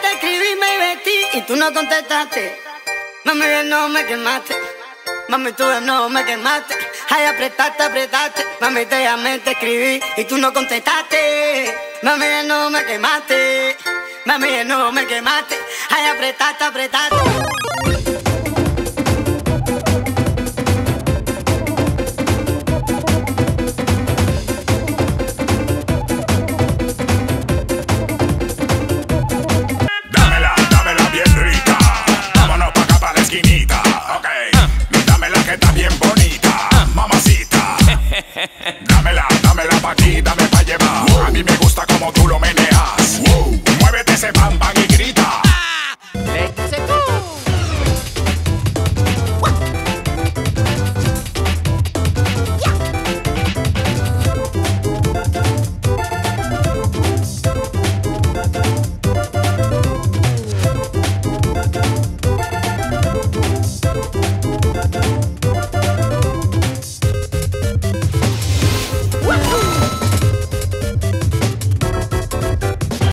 Te escribí, me vestí y tú no contestaste. Mami, de no me quemaste. Mami, tú no me quemaste. Ay, apretaste, apretaste. Mami, te llamé, te escribí y tú no contestaste. Mami, de no me quemaste. Mami, de no me quemaste. Ay, apretaste, apretaste. A mí me gusta como tú lo meneas.